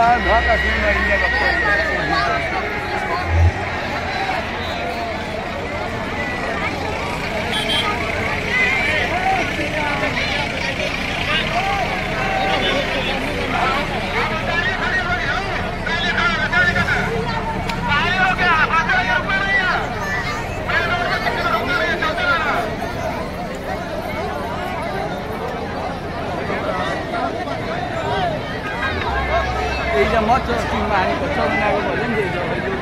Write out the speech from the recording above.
यार बहुत असीम लड़ी है त्यही त मजा टिममा हानेको छ उनीहरूको भजन दिएछ